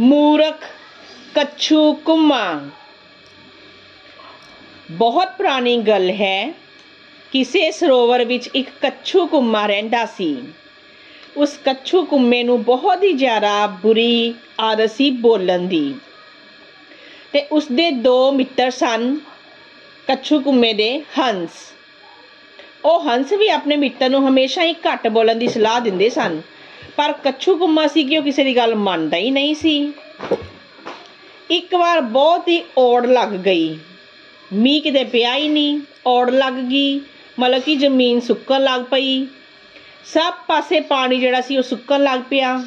ਮੂਰਖ ਕੱਛੂ ਕੁੰਮਾ। ਬਹੁਤ ਪੁਰਾਣੀ ਗੱਲ ਹੈ ਕਿਸੇ ਸਰੋਵਰ ਵਿੱਚ ਇੱਕ ਕੱਛੂ ਕੁੰਮਾ ਰਹਿੰਦਾ ਸੀ। ਉਸ ਕੱਛੂ ਕੁੰਮੇ ਨੂੰ ਬਹੁਤ ਹੀ ਜ਼ਿਆਦਾ ਬੁਰੀ ਆਦਤ ਸੀ ਬੋਲਣ ਦੀ। ਤੇ ਉਸਦੇ ਦੋ ਮਿੱਤਰ ਸਨ, ਕੱਛੂ ਕੁੰਮੇ ਦੇ ਹੰਸ। ਉਹ ਹੰਸ ਵੀ ਆਪਣੇ ਮਿੱਤਰ ਨੂੰ ਹਮੇਸ਼ਾ ਹੀ ਘੱਟ ਬੋਲਣ ਦੀ ਸਲਾਹ ਦਿੰਦੇ ਸਨ। ਪਰ ਕੱਛੂ ਕੁੰਮਾ ਸੀ ਕਿ ਉਹ ਕਿਸੇ ਦੀ ਗੱਲ ਮੰਨਦਾ ਹੀ ਨਹੀਂ ਸੀ। ਇੱਕ ਵਾਰ ਬਹੁਤ ਹੀ ਔੜ ਲੱਗ ਗਈ। ਮੀਂਹ ਕਿਤੇ ਪਿਆ ਹੀ ਨਹੀਂ, ਔੜ ਲੱਗ ਗਈ। ਮਤਲਬ ਕਿ ਜ਼ਮੀਨ ਸੁੱਕਣ ਲੱਗ ਪਈ। ਸਭ ਪਾਸੇ ਪਾਣੀ ਜਿਹੜਾ ਸੀ ਉਹ ਸੁੱਕਣ ਲੱਗ ਪਿਆ।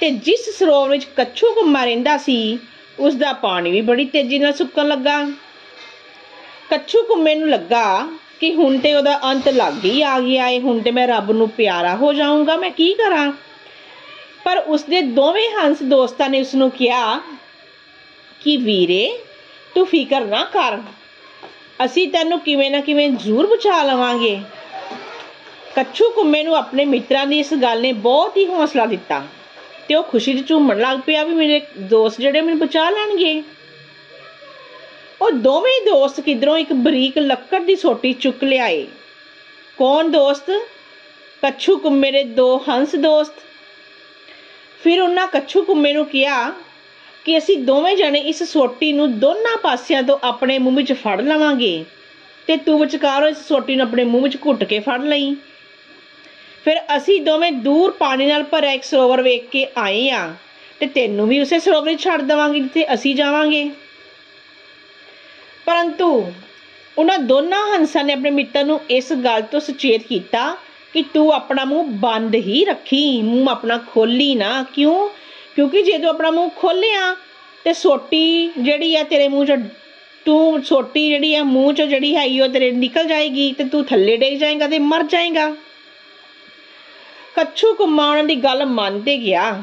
ਤੇ ਜਿਸ ਸਰੋਵਰ ਵਿੱਚ ਕੱਛੂ ਘੁੰਮਾ ਰਹਿੰਦਾ ਸੀ ਉਸ ਦਾ ਪਾਣੀ ਵੀ ਬੜੀ ਤੇਜ਼ੀ ਨਾਲ ਸੁੱਕਣ ਲੱਗਾ। ਕੱਛੂ ਘੁੰਮੇ ਨੂੰ ਲੱਗਾ ਕਿ ਹੁਣ ਤੇ ਉਹਦਾ ਅੰਤ ਲੱਗ ਹੀ ਆ ਗਿਆ ਏ, ਹੁਣ ਤੇ ਮੈਂ ਰੱਬ ਨੂੰ ਪਿਆਰਾ ਹੋ ਜਾਊਂਗਾ, ਮੈਂ ਕੀ ਕਰਾਂ? ਪਰ ਉਸਦੇ ਦੋਵੇਂ ਹੰਸ ਦੋਸਤਾਂ ਨੇ ਉਸ ਨੂੰ ਕਿਹਾ ਕਿ ਵੀਰੇ, ਤੂੰ ਫਿਕਰ ਨਾ ਕਰ। ਅਸੀਂ ਤੈਨੂੰ ਕਿਵੇਂ ਨਾ ਕਿਵੇਂ ਜ਼ਰੂਰ ਬਚਾ ਲਵਾਂਗੇ। ਕੱਛੂ ਕੁੰਮੇ ਨੂੰ ਆਪਣੇ ਮਿੱਤਰਾਂ ਦੀ ਇਸ ਗੱਲ ਨੇ ਬਹੁਤ ਹੀ ਹੌਸਲਾ ਦਿੱਤਾ ਤੇ ਉਹ ਖੁਸ਼ੀ 'ਚ ਝੂਮਣ ਲੱਗ ਪਿਆ ਵੀ ਮੇਰੇ ਦੋਸਤ ਜਿਹੜੇ ਮੈਨੂੰ ਬਚਾ ਲੈਣਗੇ। ਦੋਵੇਂ ਦੋਸਤ ਕਿਧਰੋਂ ਇੱਕ ਬਰੀਕ ਲੱਕੜ ਦੀ ਸੋਟੀ ਚੁੱਕ ਲਿਆਏ? ਕੌਣ ਦੋਸਤ? ਕੱਛੂ ਕੁੰਮੇ ਦੇ ਦੋ ਹੰਸ ਦੋਸਤ। ਫਿਰ ਉਹਨਾਂ ਕੱਛੂ ਕੁੰਮੇ ਨੂੰ ਕਿਹਾ ਕਿ ਅਸੀਂ ਦੋਵੇਂ ਜਣੇ ਇਸ ਸੋਟੀ ਨੂੰ ਦੋਨਾਂ ਪਾਸਿਆਂ ਤੋਂ ਆਪਣੇ ਮੂੰਹ ਵਿੱਚ ਫੜ ਲਵਾਂਗੇ ਤੇ ਤੂੰ ਵਿਚਕਾਰੋਂ ਇਸ ਸੋਟੀ ਨੂੰ ਆਪਣੇ ਮੂੰਹ ਵਿੱਚ ਘੁੱਟ ਕੇ ਫੜ ਲਈ। ਫਿਰ ਅਸੀਂ ਦੋਵੇਂ ਦੂਰ ਪਾਣੀ ਨਾਲ ਭਰਿਆ ਇੱਕ ਸਰੋਵਰ ਵੇਖ ਕੇ ਆਏ ਆ ਤੇ ਤੈਨੂੰ ਵੀ ਉਸੇ ਸਰੋਵਰ ਵਿੱਚ ਛੱਡ ਦੇਵਾਂਗੇ ਜਿੱਥੇ ਅਸੀਂ ਜਾਵਾਂਗੇ। ਪਰੰਤੂ ਉਹਨਾਂ ਦੋਨਾਂ ਹੰਸਾਂ ਨੇ ਆਪਣੇ ਮਿੱਤਰ ਨੂੰ ਇਸ ਗੱਲ ਤੋਂ ਸੁਚੇਤ ਕੀਤਾ ਕਿ ਤੂੰ ਆਪਣਾ ਮੂੰਹ ਬੰਦ ਹੀ ਰੱਖੀ, ਮੂੰਹ ਆਪਣਾ ਖੋਲੀ ਨਾ। ਕਿਉਂ? ਕਿਉਂਕਿ ਜੇ ਤੂੰ ਆਪਣਾ ਮੂੰਹ ਖੋਲਿਆ ਤੇ ਸੋਟੀ ਜਿਹੜੀ ਆ ਤੇਰੇ ਮੂੰਹ 'ਚ, ਤੂੰ ਸੋਟੀ ਜਿਹੜੀ ਆ ਮੂੰਹ 'ਚ ਜਿਹੜੀ ਹੈਗੀ ਉਹ ਤੇਰੇ ਨਿਕਲ ਜਾਏਗੀ ਤੇ ਤੂੰ ਥੱਲੇ ਡਿੱਗ ਜਾਏਗਾ ਤੇ ਮਰ ਜਾਏਗਾ। ਕੱਛੂ ਕੁੰਮਾ ਉਹਨਾਂ ਦੀ ਗੱਲ ਮੰਨਦੇ ਗਿਆ।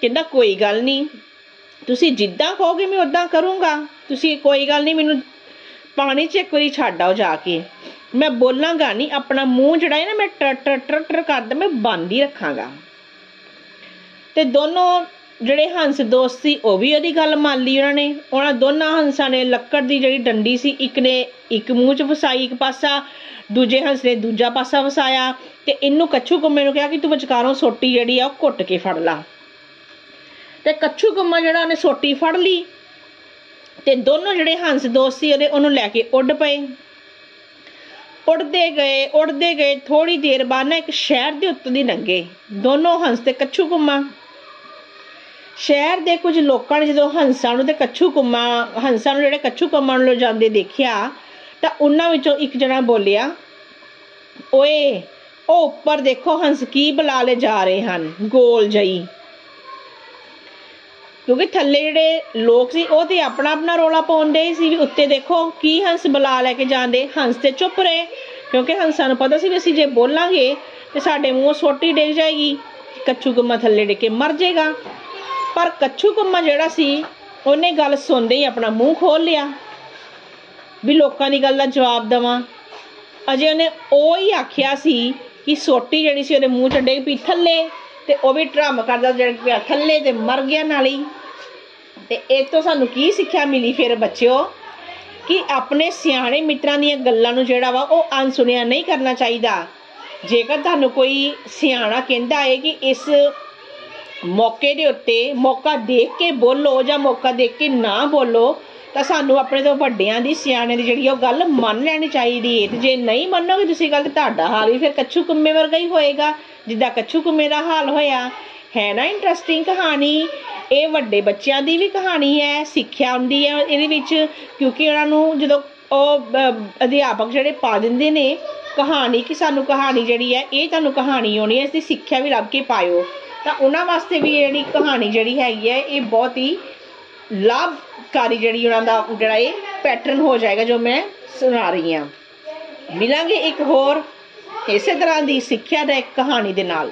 ਕਹਿੰਦਾ, ਕੋਈ ਗੱਲ ਨਹੀਂ। ਤੁਸੀਂ ਜਿੱਦਾਂ ਕਹੋਗੇ ਮੈਂ ਉਦਾਂ ਕਰੂੰਗਾ। ਤੁਸੀਂ ਕੋਈ ਗੱਲ ਨਹੀਂ, ਮੈਨੂੰ ਪਾਣੀ 'ਚ ਇੱਕ ਵਾਰੀ ਛੱਡ ਆਓ ਜਾ ਕੇ। ਮੈਂ ਬੋਲਾਂਗਾ ਨਹੀਂ ਆਪਣਾ ਮੂੰਹ ਜਿਹੜਾ ਹੈ ਨਾ, ਮੈਂ ਟਰ ਟਰ ਟਰ ਟਰ ਕਰਦਾ ਮੈਂ ਬੰਦ ਹੀ ਰੱਖਾਂਗਾ। ਤੇ ਦੋਨੋਂ ਜਿਹੜੇ ਹੰਸ ਦੋਸਤ ਸੀ, ਉਹ ਵੀ ਉਹਦੀ ਗੱਲ ਮੰਨ ਲਈ ਉਹਨਾਂ ਨੇ। ਉਹਨਾਂ ਦੋਨਾਂ ਹੰਸਾਂ ਨੇ ਲੱਕੜ ਦੀ ਜਿਹੜੀ ਡੰਡੀ ਸੀ, ਇੱਕ ਨੇ ਇੱਕ ਮੂੰਹ 'ਚ ਫਸਾਈ, ਇੱਕ ਪਾਸਾ, ਦੂਜੇ ਹੰਸ ਨੇ ਦੂਜਾ ਪਾਸਾ ਫਸਾਇਆ। ਤੇ ਇਹਨੂੰ ਕੱਛੂ ਕੁੰਮੇ ਨੂੰ ਕਿਹਾ ਕਿ ਤੂੰ ਵਿਚਕਾਰੋਂ ਸੋਟੀ ਜਿਹੜੀ ਆ, ਉਹ ਘੁੱਟ ਕੇ ਫੜ ਲਾ। ਤੇ ਕੱਛੂ ਗੁੰਮਾ ਜਿਹੜਾ ਉਹਨੇ ਸੋਟੀ ਫੜ ਲਈ ਤੇ ਦੋਨੋਂ ਜਿਹੜੇ ਹੰਸ ਦੋਸਤ ਸੀ ਉਹਦੇ, ਉਹਨੂੰ ਲੈ ਕੇ ਉੱਡ ਪਏ। ਉੱਡਦੇ ਗਏ ਉੜਦੇ ਗਏ ਥੋੜੀ ਦੇਰ ਬਾਅਦ ਨਾ ਇੱਕ ਸ਼ਹਿਰ ਦੇ ਉੱਤੇ ਦੀ ਲੰਘੇ ਦੋਨੋਂ ਹੰਸ ਤੇ ਕੱਛੂ ਕੁੰਮਾ। ਸ਼ਹਿਰ ਦੇ ਕੁਝ ਲੋਕਾਂ ਨੇ ਜਦੋਂ ਹੰਸਾਂ ਨੂੰ ਤੇ ਕੱਛੂ ਕੁੰਮਾ, ਹੰਸਾਂ ਨੂੰ ਜਿਹੜੇ ਕੱਛੂ ਕੁੰਮਾ ਨੂੰ ਜਾਂਦੇ ਦੇਖਿਆ, ਤਾਂ ਉਹਨਾਂ ਵਿੱਚੋਂ ਇੱਕ ਜਣਾ ਬੋਲਿਆ, ਓਏ, ਉਹ ਉੱਪਰ ਦੇਖੋ ਹੰਸ ਕੀ ਬੁਲਾ ਲੈ ਜਾ ਰਹੇ ਹਨ, ਗੋਲ ਜਈ। ਕਿਉਂਕਿ ਥੱਲੇ ਜਿਹੜੇ ਲੋਕ ਸੀ, ਉਹ ਤੇ ਆਪਣਾ ਆਪਣਾ ਰੋਲਾ ਪਾਉਂਦੇ ਸੀ ਵੀ ਉੱਤੇ ਦੇਖੋ ਕੀ ਹੰਸ ਬੁਲਾ ਲੈ ਕੇ ਜਾਂਦੇ। ਹੰਸ ਤੇ ਚੁੱਪ ਰਹੇ, ਕਿਉਂਕਿ ਹੰਸਾਂ ਨੂੰ ਪਤਾ ਸੀ ਵੀ ਅਸੀਂ ਜੇ ਬੋਲਾਂਗੇ ਤੇ ਸਾਡੇ ਮੂੰਹ ਸੋਟੀ ਡਿੱਗ ਜਾਏਗੀ। ਕੱਛੂ ਕੰਮਾ ਥੱਲੇ ਡਿੱਗ ਕੇ ਮਰ ਜਾਏਗਾ ਪਰ ਕੱਛੂ ਕੰਮਾ ਜਿਹੜਾ ਸੀ, ਉਹਨੇ ਗੱਲ ਸੁਣਦੇ ਹੀ ਆਪਣਾ ਮੂੰਹ ਖੋਲ ਲਿਆ ਵੀ ਲੋਕਾਂ ਦੀ ਗੱਲ ਦਾ ਜਵਾਬ ਦਵਾਂ। ਅਜੇ ਉਹਨੇ ਉਹ ਹੀ ਆਖਿਆ ਸੀ ਕਿ ਸੋਟੀ ਜਿਹੜੀ ਸੀ ਉਹਦੇ ਮੂੰਹ ਚ ਡਿੱਗ ਪਈ ਥੱਲੇ। ਤੇ ਉਹ ਵੀ ਡਰਮ ਕਰਦਾ ਜਿਹੜਾ ਥੱਲੇ ਤੇ ਮਰ ਗਿਆ ਨਾਲ। ਹੀ ਤੇ ਇਹ ਤੋਂ ਸਾਨੂੰ ਕੀ ਸਿੱਖਿਆ ਮਿਲੀ ਫਿਰ ਬੱਚਿਓ? ਕਿ ਆਪਣੇ ਸਿਆਣੇ ਮਿੱਤਰਾਂ ਦੀਆਂ ਗੱਲਾਂ ਨੂੰ ਜਿਹੜਾ ਵਾ ਉਹ ਅਣਸੁਣਿਆ ਨਹੀਂ ਕਰਨਾ ਚਾਹੀਦਾ। ਜੇਕਰ ਤੁਹਾਨੂੰ ਕੋਈ ਸਿਆਣਾ ਕਹਿੰਦਾ ਹੈ ਕਿ ਇਸ ਮੌਕੇ ਦੇ ਉੱਤੇ ਮੌਕਾ ਦੇਖ ਕੇ ਬੋਲੋ ਜਾਂ ਮੌਕਾ ਦੇਖ ਕੇ ਨਾ ਬੋਲੋ ਤਾਂ ਸਾਨੂੰ ਆਪਣੇ ਤੋਂ ਵੱਡਿਆਂ ਦੀ ਸਿਆਣੇ ਦੀ ਜਿਹੜੀ ਉਹ ਗੱਲ ਮੰਨ ਲੈਣੀ ਚਾਹੀਦੀ ਹੈ ਤੇ ਜੇ ਨਹੀਂ ਮੰਨੋਗੇ ਤੁਸੀਂ ਗੱਲ ਤੇ ਤੁਹਾਡਾ ਹਾਲ ਵੀ ਫਿਰ ਕੱਛੂ ਕੁੰਮੇ ਵਰਗਾ ਹੀ ਹੋਏਗਾ, ਜਿੱਦਾਂ ਕੱਛੂ ਕੁੰਮੇ ਦਾ ਹਾਲ ਹੋਇਆ। ਹੈ ਨਾ ਇੰਟਰਸਟਿੰਗ ਕਹਾਣੀ? ਇਹ ਵੱਡੇ ਬੱਚਿਆਂ ਦੀ ਵੀ ਕਹਾਣੀ ਹੈ, ਸਿੱਖਿਆ ਹੁੰਦੀ ਹੈ ਇਹਦੇ ਵਿੱਚ, ਕਿਉਂਕਿ ਉਹਨਾਂ ਨੂੰ ਜਦੋਂ ਉਹ ਅਧਿਆਪਕ ਜਿਹੜੇ ਪਾ ਦਿੰਦੇ ਨੇ, ਕਹਾਣੀ ਕਿ ਸਾਨੂੰ ਕਹਾਣੀ ਜਿਹੜੀ ਹੈ, ਇਹ ਤੁਹਾਨੂੰ ਕਹਾਣੀ ਆਉਣੀ ਹੈ, ਇਸ ਦੀ ਸਿੱਖਿਆ ਵੀ ਲੱਭ ਕੇ ਪਾਇਓ। ਤਾਂ ਉਹਨਾਂ ਵਾਸਤੇ ਵੀ ਜਿਹੜੀ ਕਹਾਣੀ ਜਿਹੜੀ ਹੈਗੀ ਹੈ, ਇਹ ਬਹੁਤ ਹੀ ਲਾਭਕਾਰੀ ਜਿਹੜੀ ਉਹਨਾਂ ਦਾ ਜਿਹੜਾ ਇਹ ਪੈਟਰਨ ਹੋ ਜਾਏਗਾ ਜੋ ਮੈਂ ਸੁਣਾ ਰਹੀ ਹਾਂ। ਮਿਲਾਂਗੇ ਇੱਕ ਹੋਰ, ਇਸੇ ਤਰ੍ਹਾਂ ਦੀ ਸਿੱਖਿਆ ਦਾ ਇੱਕ ਕਹਾਣੀ ਦੇ ਨਾਲ।